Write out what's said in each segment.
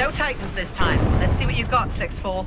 No Titans this time. Let's see what you've got, 6-4.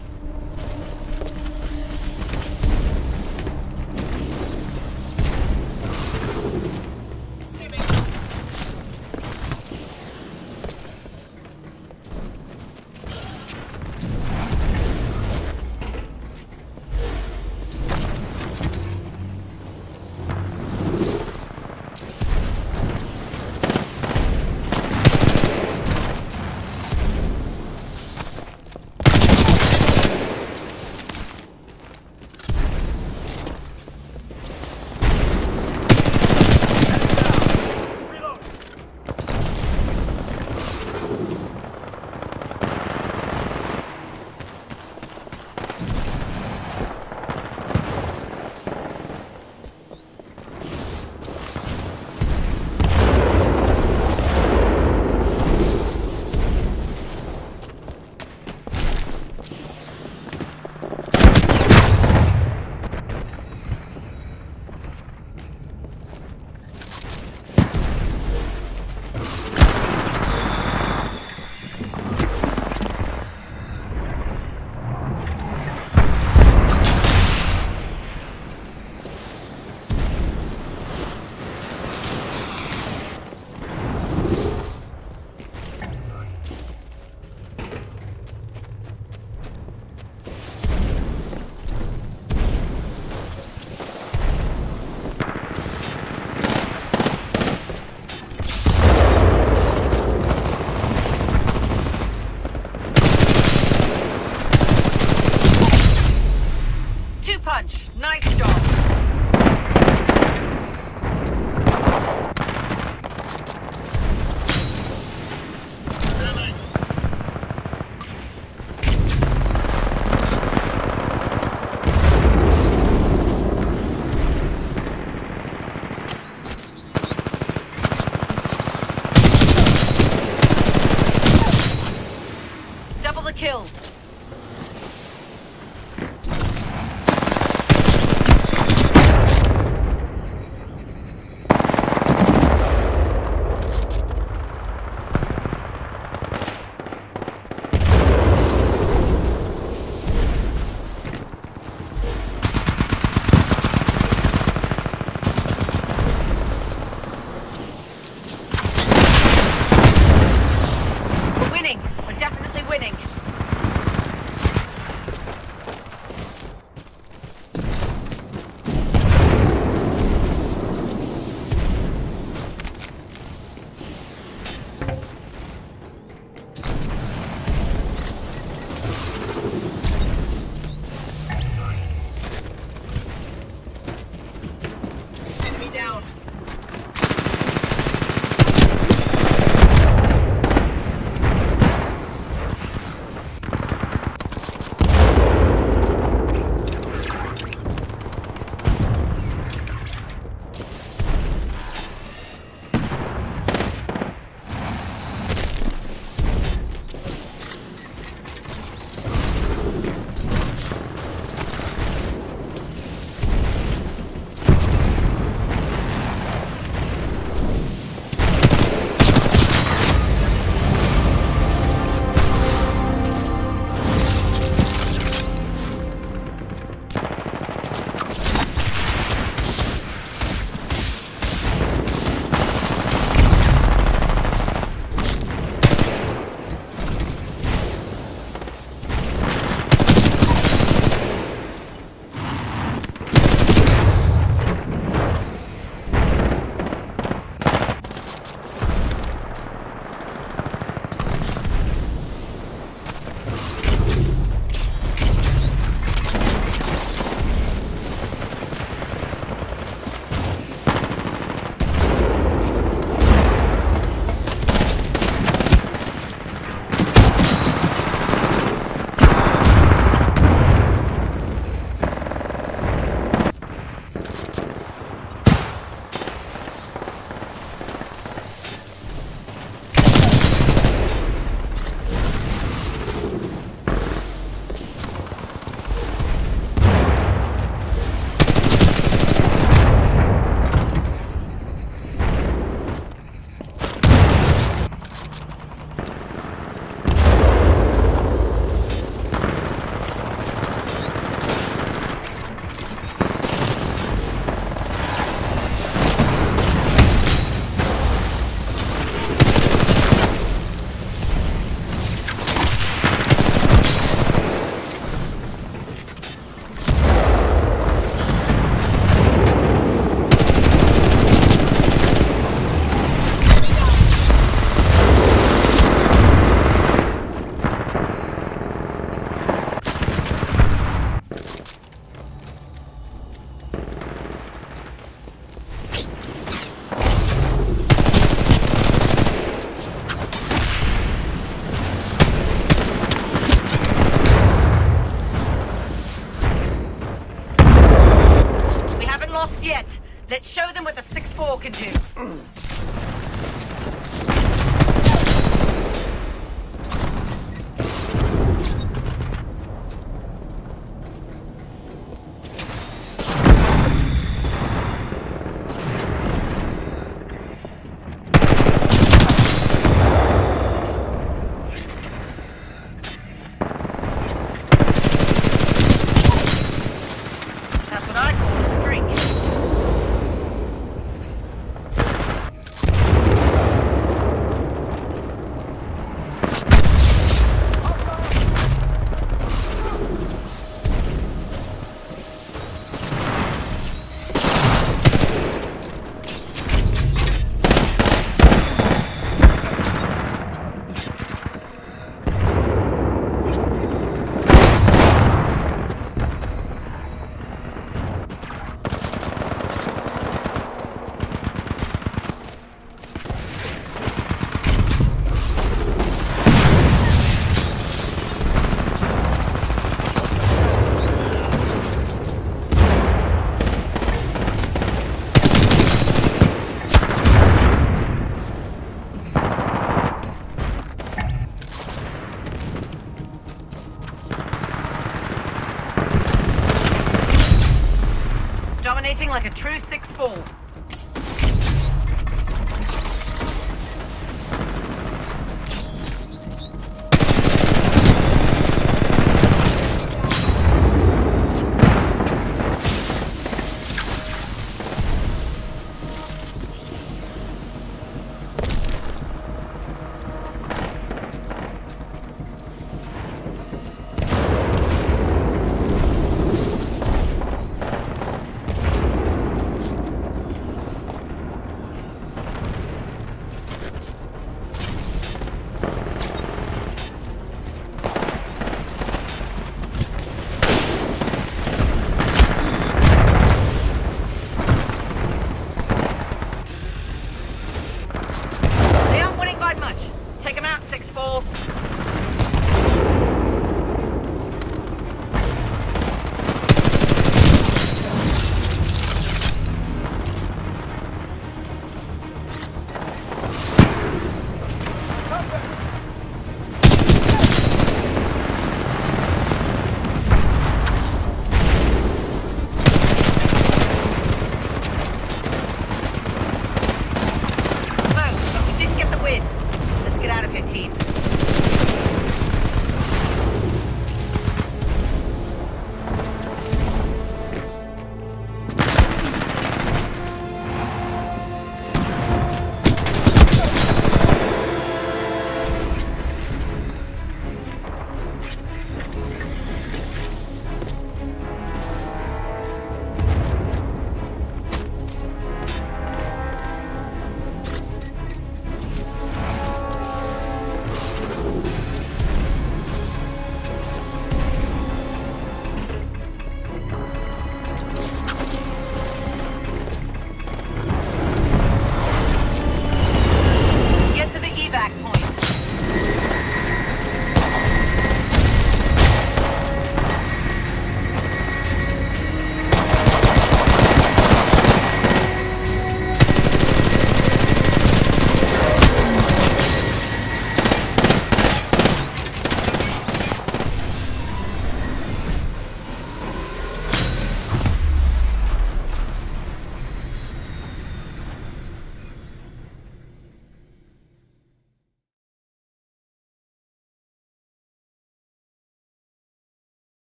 Talking